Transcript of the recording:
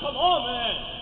Come on, man.